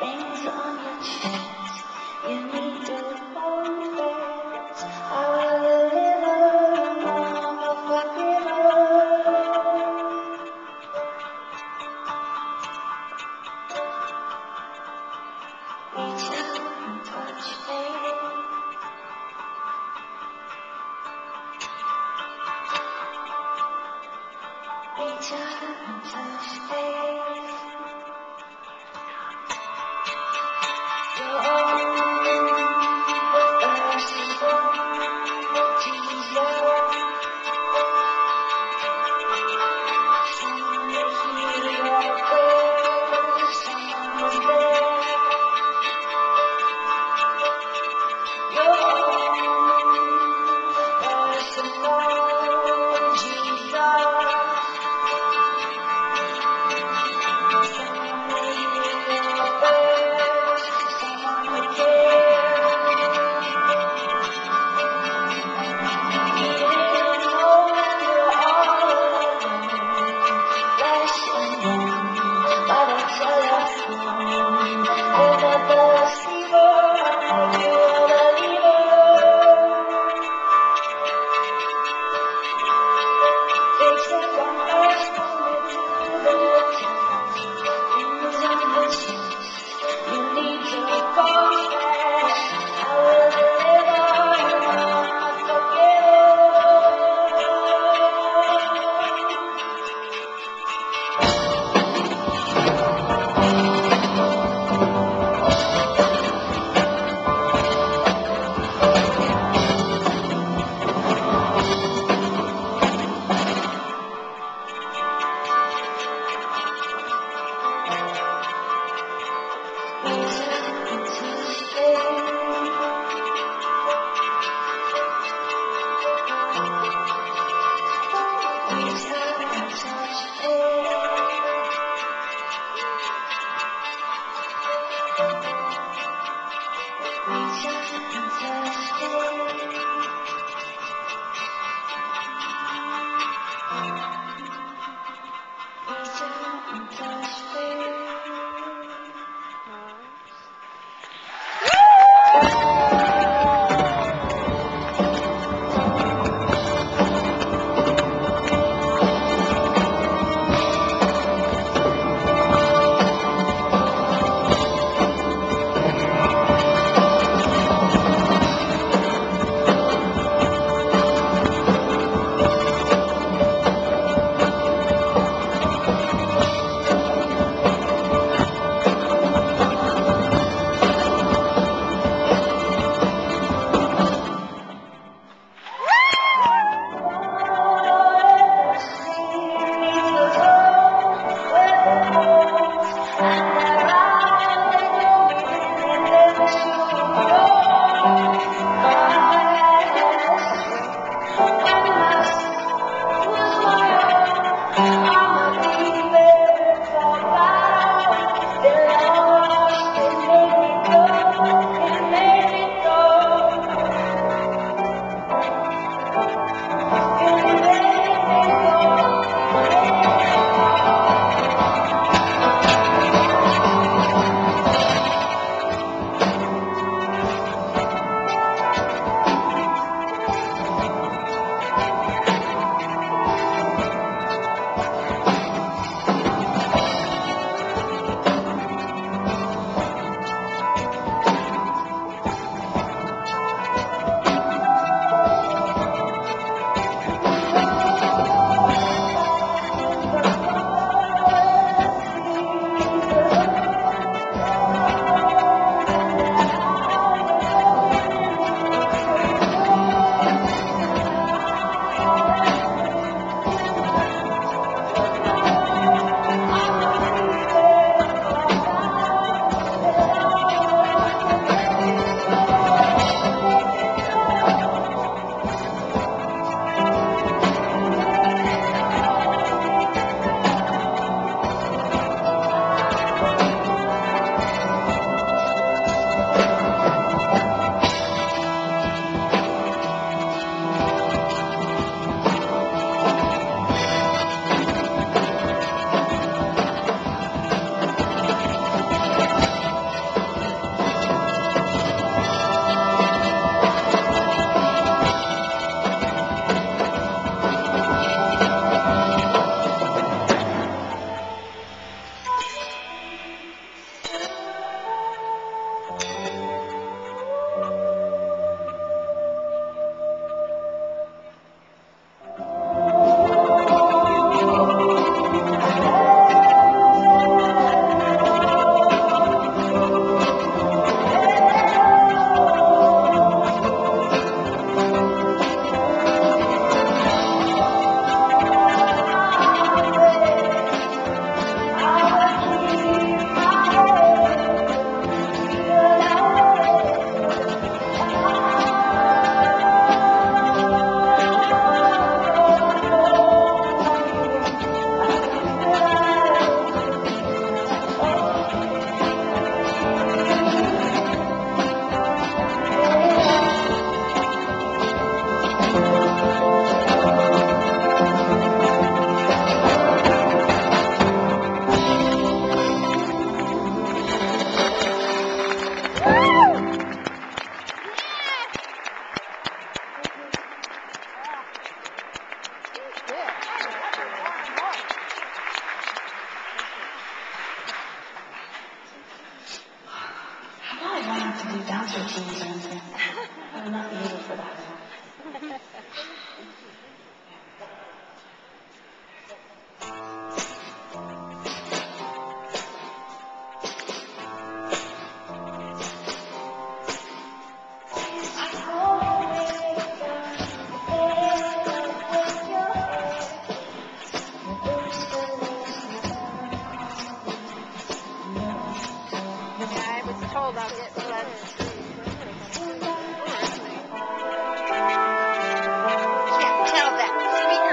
Things on your chest, you need to Oh,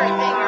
everything.